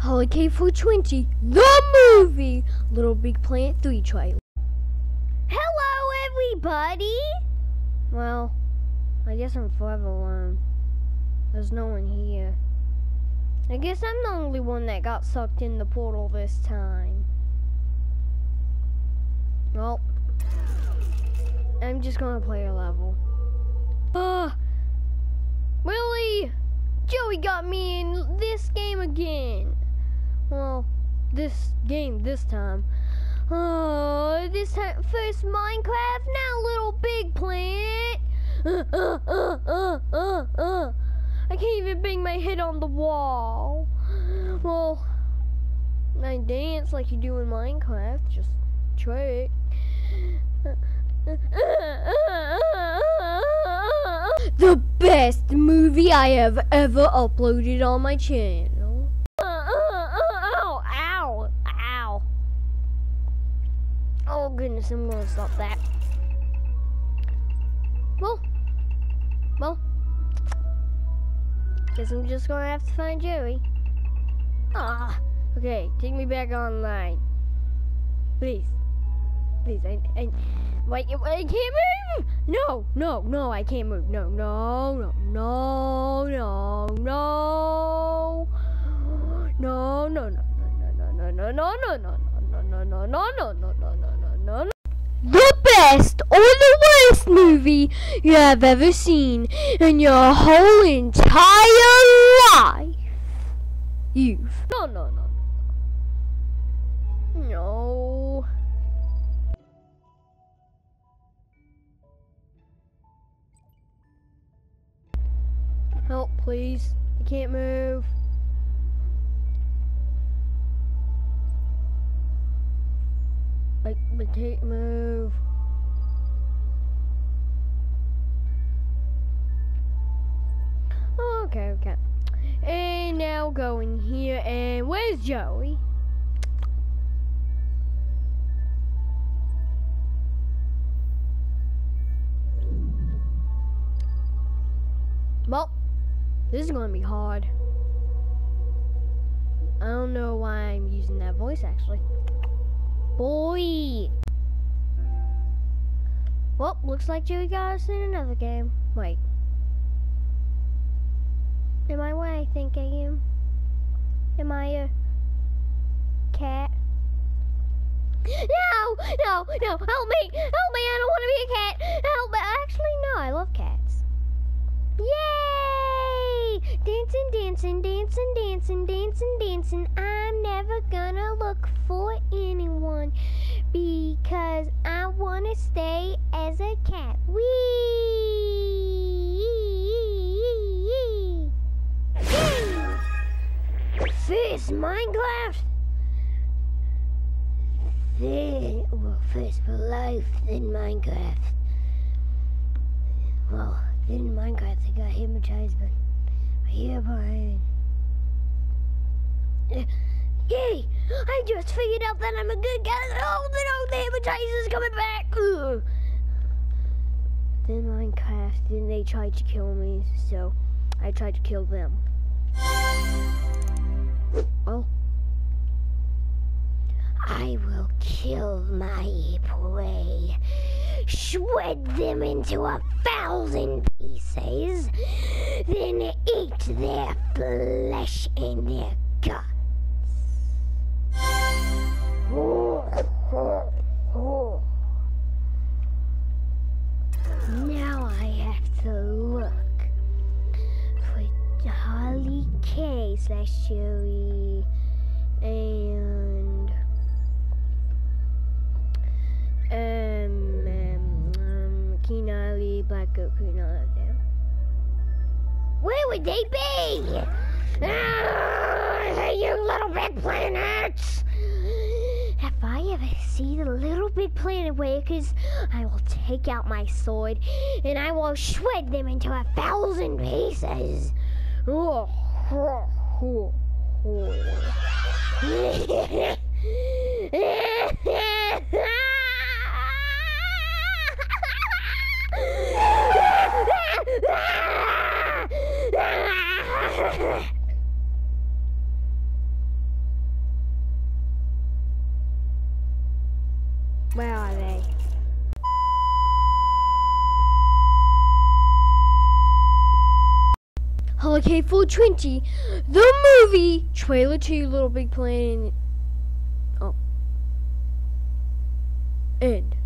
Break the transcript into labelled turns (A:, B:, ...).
A: Harleykay 420, the movie, Little Big Planet 3 trailer.
B: Hello, everybody!
A: Well, I guess I'm forever alone. There's no one here. I guess I'm the only one that got sucked in the portal this time. Well, I'm just gonna play a level. Uh, really? Joey got me in this game again. Well, this game this time. Oh, this time, first Minecraft, now Little Big Planet. Uh, uh, uh. I can't even bang my head on the wall. Well, I dance like you do in Minecraft. Just try it. The best movie I have ever uploaded on my channel. Oh I'm gonna stop that. Well, well, guess I'm just gonna have to find Joey. Ah, okay, take me back online. Please. Please, I, I, wait, I can't move! No, no, no, I can't move. No no, no, no, no, no, no. No, no, no, no, no, no, no, no, no, no, no, no, no, no, no, no, no, no, no, The best or the worst movie you have ever seen in your whole entire life. You've. No, no, no. No. Help, please. I can't move. I can't move. Oh, okay, okay. And now go in here and where's Joey? Well, this is gonna be hard. I don't know why I'm using that voice actually. Boy! Well, looks like Joey got us in another game. Wait. Am I what I think I am? Am I a cat? No! No! No! Help me! Help me! I don't want to be a cat! Help me! Actually, no. I love cats. Yay! Dancing, dancing, dancing, dancing, dancing, dancing. I'm never gonna look for anyone because I want to stay as a cat. Wee! First Minecraft. Then, well, first for life, then Minecraft. Well, then Minecraft, they got hypnotized, but here behind. Uh, yay! I just figured out that I'm a good guy. Oh, no, the hypnotizer's coming back. Then Minecraft, then they tried to kill me, so I tried to kill them. Oh. I will kill my prey, shred them into a thousand pieces, then eat their flesh and their guts. Holly K slash Joey and um, um, um Keanarlie, Black Goku, and all of them. Where would they be? Ah, you little big planets! If I ever see the little big planet wakers, I will take out my sword and I will shred them into a thousand pieces. Where are they? Harleykay 420, the movie trailer to Little Big Plane. Oh. End.